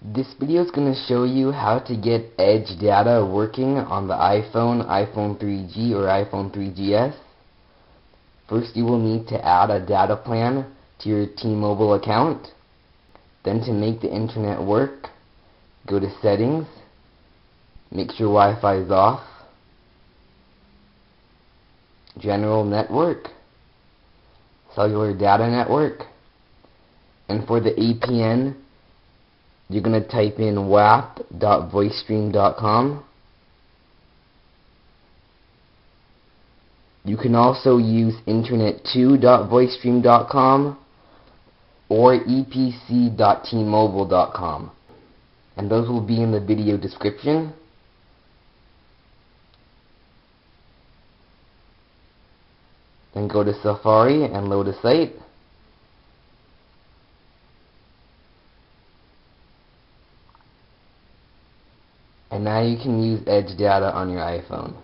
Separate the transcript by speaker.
Speaker 1: This video is going to show you how to get Edge data working on the iPhone, iPhone 3G, or iPhone 3GS. First you will need to add a data plan to your T-Mobile account. Then to make the internet work, go to settings, make sure Wi-Fi is off, general network, cellular data network, and for the APN you're going to type in wap.voicestream.com. You can also use internet2.voicestream.com or epc.tmobile.com. And those will be in the video description. Then go to Safari and load a site. And now you can use Edge Data on your iPhone.